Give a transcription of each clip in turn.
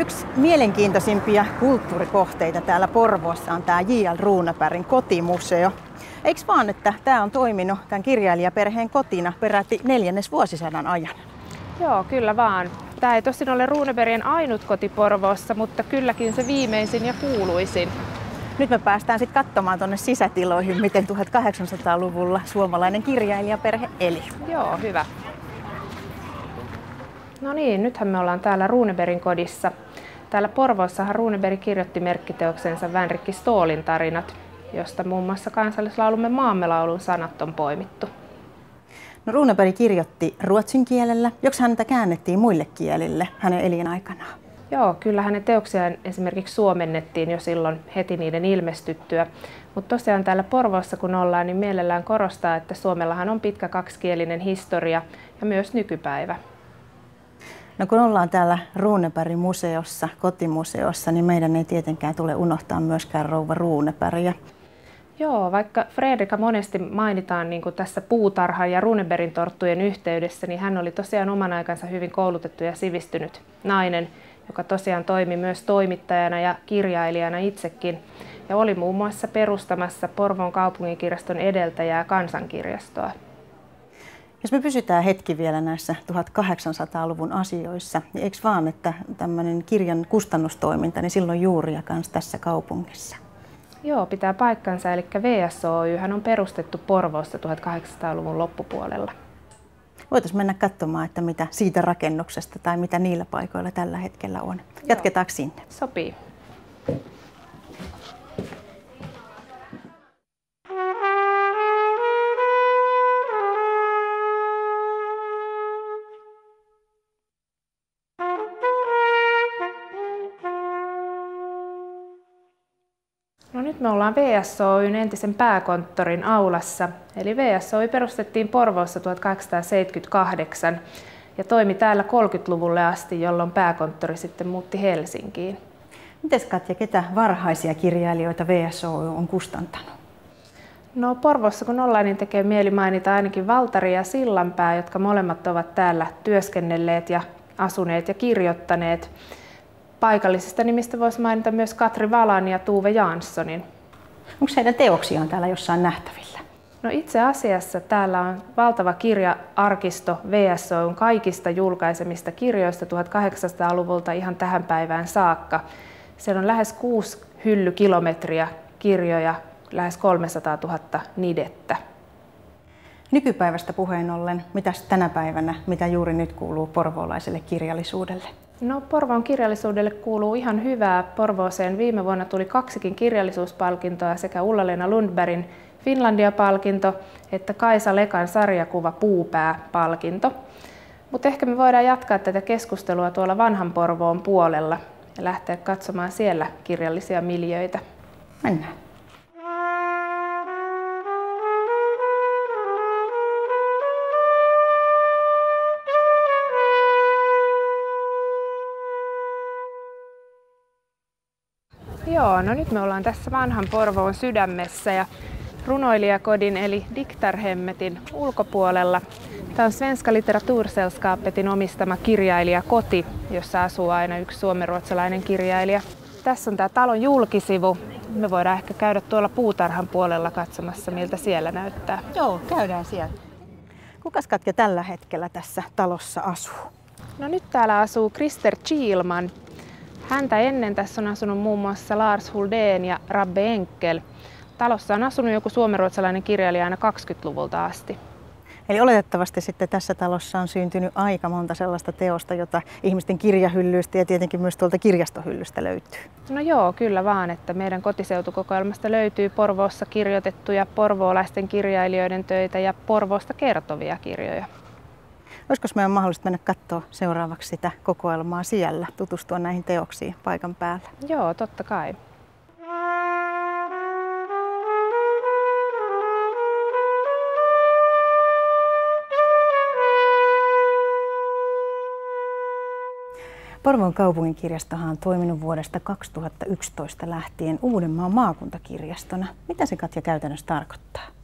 Yksi mielenkiintoisimpia kulttuurikohteita täällä Porvoossa on tämä J.L. Ruunapärin kotimuseo. Eikö vaan, että tämä on toiminut tämän kirjailijaperheen kotina peräti neljännes vuosisadan ajan? Joo, kyllä vaan. Tämä ei tosin ole Ruunebergien ainut koti Porvoossa, mutta kylläkin se viimeisin ja kuuluisin. Nyt me päästään sitten katsomaan tuonne sisätiloihin, miten 1800-luvulla suomalainen kirjailijaperhe eli. Joo, hyvä. No niin, nythän me ollaan täällä Runebergin kodissa. Täällä Porvoossahan Runeberg kirjoitti merkkiteoksensa Vänrikki Stoolin tarinat, josta muun muassa kansallislaulumme Maamelaulun sanat on poimittu. No Runeberg kirjoitti ruotsin kielellä, joksi häntä käännettiin muille kielille hänen elinaikanaan. Joo, kyllä hänen teoksiaan esimerkiksi suomennettiin jo silloin heti niiden ilmestyttyä. Mutta tosiaan täällä Porvoossa kun ollaan, niin mielellään korostaa, että Suomellahan on pitkä kaksikielinen historia ja myös nykypäivä. No kun ollaan täällä Ruunebergin museossa, kotimuseossa, niin meidän ei tietenkään tule unohtaa myöskään rouva Ruunebergia. Joo, vaikka Fredrika monesti mainitaan niin kuin tässä puutarhan ja Runebergin torttujen yhteydessä, niin hän oli tosiaan oman aikansa hyvin koulutettu ja sivistynyt nainen, joka tosiaan toimi myös toimittajana ja kirjailijana itsekin. Ja oli muun muassa perustamassa Porvoon kaupunginkirjaston edeltäjää kansankirjastoa. Jos me pysytään hetki vielä näissä 1800-luvun asioissa, niin eikö vaan, että tämmöinen kirjan kustannustoiminta, niin silloin juuria kanssa tässä kaupungissa? Joo, pitää paikkansa. Eli VSOY on perustettu Porvoossa 1800-luvun loppupuolella. Voitaisiin mennä katsomaan, että mitä siitä rakennuksesta tai mitä niillä paikoilla tällä hetkellä on. Jatketaanko sinne? Sopii. No nyt me ollaan VSOYn entisen pääkonttorin aulassa. Eli VSOY perustettiin Porvoossa 1878 ja toimi täällä 30-luvulle asti, jolloin pääkonttori sitten muutti Helsinkiin. Miten Katja, ketä varhaisia kirjailijoita VSOY on kustantanut? No Porvossa kun ollaan, niin tekee mieli mainita ainakin Valtari ja Sillanpää, jotka molemmat ovat täällä työskennelleet ja asuneet ja kirjoittaneet. Paikallisista nimistä voisi mainita myös Katri Valan ja Tuve Janssonin. Onko heidän teoksiaan täällä jossain nähtävillä? No itse asiassa täällä on valtava kirja-arkisto VSOn kaikista julkaisemista kirjoista 1800-luvulta ihan tähän päivään saakka. Siellä on lähes kuusi hyllykilometriä kirjoja, lähes 300 000 nidettä. Nykypäivästä puheen ollen, mitä tänä päivänä, mitä juuri nyt kuuluu porvoolaiselle kirjallisuudelle? No Porvoon kirjallisuudelle kuuluu ihan hyvää. Porvooseen viime vuonna tuli kaksikin kirjallisuuspalkintoa sekä Ulla-Leena Lundbergin Finlandia-palkinto että Kaisa Lekan sarjakuva Puupää-palkinto. Mutta ehkä me voidaan jatkaa tätä keskustelua tuolla vanhan Porvoon puolella ja lähteä katsomaan siellä kirjallisia miljöitä. Mennään. Joo, no nyt me ollaan tässä vanhan Porvoon sydämessä ja runoilijakodin eli Diktarhemmetin ulkopuolella. Tämä on Svenska Litteratursällskappetin omistama kirjailijakoti, jossa asuu aina yksi suomenruotsalainen kirjailija. Tässä on tämä talon julkisivu. Me voidaan ehkä käydä tuolla puutarhan puolella katsomassa, miltä siellä näyttää. Joo, käydään siellä. Kukas Katja tällä hetkellä tässä talossa asuu? No nyt täällä asuu Krister Chiilman, Häntä ennen tässä on asunut muun muassa Lars Huldén ja Rabbe Enkel. Talossa on asunut joku suomenruotsalainen kirjailija aina 20-luvulta asti. Eli oletettavasti sitten tässä talossa on syntynyt aika monta sellaista teosta, jota ihmisten kirjahyllyistä ja tietenkin myös tuolta kirjastohyllystä löytyy. No joo, kyllä vaan, että meidän kotiseutukokoelmasta löytyy Porvoossa kirjoitettuja porvoolaisten kirjailijoiden töitä ja Porvoosta kertovia kirjoja. Olisiko meidän mahdollista mennä katsoa seuraavaksi sitä kokoelmaa siellä, tutustua näihin teoksiin paikan päällä? Joo, totta kai. Porvoon kaupunginkirjastohan on toiminut vuodesta 2011 lähtien Uudenmaan maakuntakirjastona. Mitä se Katja käytännössä tarkoittaa?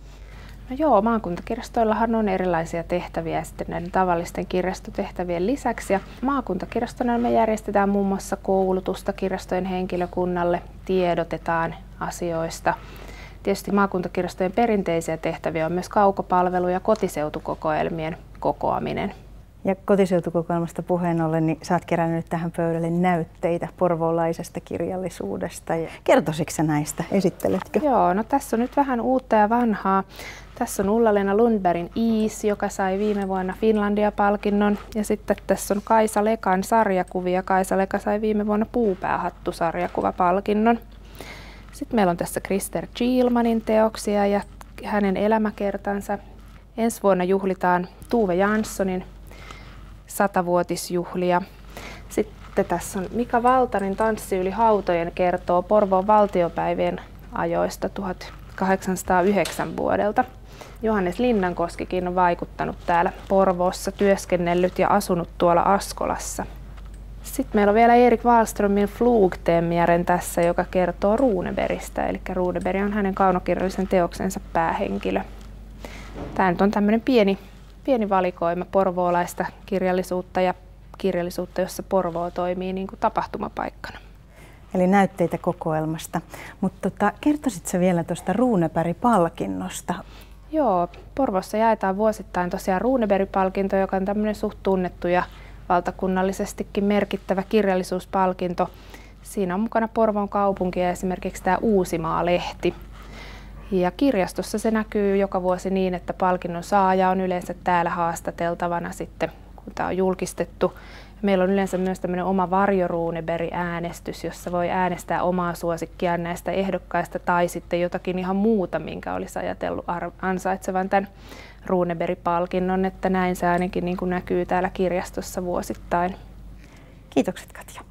No joo, maakuntakirjastoillahan on erilaisia tehtäviä sitten näiden tavallisten kirjastotehtävien lisäksi. Ja maakuntakirjastona me järjestetään muun muassa koulutusta kirjastojen henkilökunnalle, tiedotetaan asioista. Tietysti maakuntakirjastojen perinteisiä tehtäviä on myös kaukopalvelu ja kotiseutukokoelmien kokoaminen. Ja kotiseutukokoelmasta puheen ollen, niin sä oot kerännyt tähän pöydälle näytteitä porvoolaisesta kirjallisuudesta. Ja kertoisitko näistä? Esitteletkö? Joo, no tässä on nyt vähän uutta ja vanhaa. Tässä on Ulla-Leena Lundbergin Iis, joka sai viime vuonna Finlandia-palkinnon. Ja sitten tässä on Kaisa Lekan sarjakuvia. Kaisa Leka sai viime vuonna Puupäähattu-sarjakuvapalkinnon. Sitten meillä on tässä Krister Gielmanin teoksia ja hänen elämäkertansa. Ensi vuonna juhlitaan Tuve Janssonin satavuotisjuhlia. Sitten tässä on Mika Valtarin Tanssi yli hautojen kertoo Porvoon valtiopäivien ajoista 1809 vuodelta. Johannes Linnankoskikin on vaikuttanut täällä Porvoossa, työskennellyt ja asunut tuolla Askolassa. Sitten meillä on vielä Erik Wallströmin Flugtemjären tässä, joka kertoo Runeberistä. Eli Runeberg on hänen kaunokirjallisen teoksensa päähenkilö. Tämä nyt on tämmöinen pieni, pieni valikoima porvoolaista kirjallisuutta ja kirjallisuutta, jossa Porvoo toimii niin kuin tapahtumapaikkana. Eli näytteitä kokoelmasta. Mutta tota, kertoisitko vielä tuosta Runeberg-palkinnosta? Joo, Porvossa jaetaan vuosittain tosiaan Runeberg-palkinto, joka on tämmöinen suht tunnettu ja valtakunnallisestikin merkittävä kirjallisuuspalkinto. Siinä on mukana Porvon kaupunki ja esimerkiksi tämä Uusimaa-lehti. Ja kirjastossa se näkyy joka vuosi niin, että palkinnon saaja on yleensä täällä haastateltavana sitten, kun tämä on julkistettu. Meillä on yleensä myös tämmöinen oma varjoruuneberi-äänestys, jossa voi äänestää omaa suosikkiaan näistä ehdokkaista tai sitten jotakin ihan muuta, minkä olisi ajatellut ansaitsevan tämän Ruuneberi-palkinnon, että näin se ainakin niin kuin näkyy täällä kirjastossa vuosittain. Kiitokset Katja.